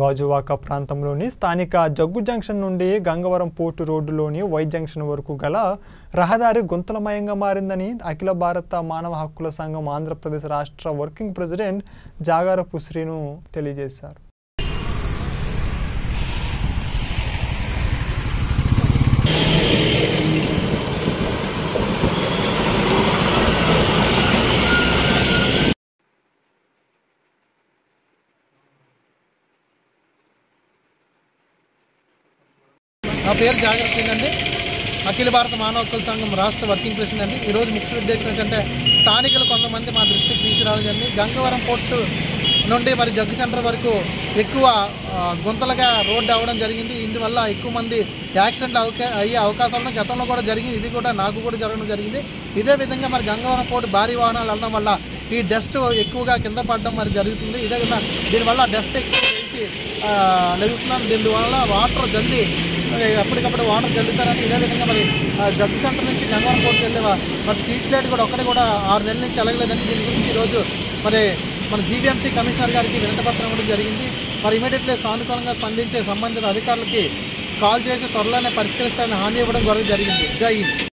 గాజువాక ప్రాంతంలోని స్థానిక జగ్గు జంక్షన్ నుండి గంగవరం పోర్టు రోడ్డులోని వై జంక్షన్ వరకు గల రహదారి గుంతలమయంగా మారిందని అఖిల భారత మానవ హక్కుల సంఘం ఆంధ్రప్రదేశ్ రాష్ట్ర వర్కింగ్ ప్రెసిడెంట్ జాగారపు శ్రీను తెలియజేశారు. నా పేరు జాగ్రత్త అండి అఖిల భారత మానవ హక్కుల సంఘం రాష్ట్ర వర్కింగ్ ప్రెసిడెంట్ అండి. ఈరోజు ముఖ్య ఉద్దేశం ఏంటంటే స్థానికులు కొంతమంది మా దృష్టికి తీసుకురావడం గంగవరం పోర్టు నుండి మరి జగ్గు సెంటర్ వరకు ఎక్కువ గుంతలుగా రోడ్డు అవ్వడం జరిగింది. ఇందువల్ల ఎక్కువ మంది యాక్సిడెంట్ అవకా అయ్యే అవకాశాలను గతంలో కూడా జరిగింది. ఇది కూడా నాకు కూడా జరగడం జరిగింది. ఇదే విధంగా మరి గంగవరం పోర్టు భారీ వాహనాలు వెళ్ళడం వల్ల ఈ డస్ట్ ఎక్కువగా కింద పడడం మరి జరుగుతుంది. ఇదే విధంగా దీనివల్ల డస్ట్ ఎక్కువ వేసి లెగుతున్నాను. దీనివల్ల వాటర్ జల్లి ఎప్పటికప్పుడు వాటర్ జల్లుతారని ఇదే విధంగా మరి జగ్గు సెంటర్ నుంచి గంగవరం పోర్టుకు వెళ్ళేవా? మరి స్ట్రీట్ లైట్ కూడా ఒక్కటి కూడా ఆరు నెలల నుంచి అలగలేదని దీని గురించి ఈరోజు మరి మన జీవీఎంసీ కమిషనర్ గారికి వినతపత్రం ఇవ్వడం జరిగింది. మరి ఇమీడియట్లీ సానుకూలంగా స్పందించే సంబంధిత అధికారులకి కాల్ చేసి త్వరలోనే పరిష్కరిస్తారని హామీ ఇవ్వడం కూడా జరిగింది. జై హింద్.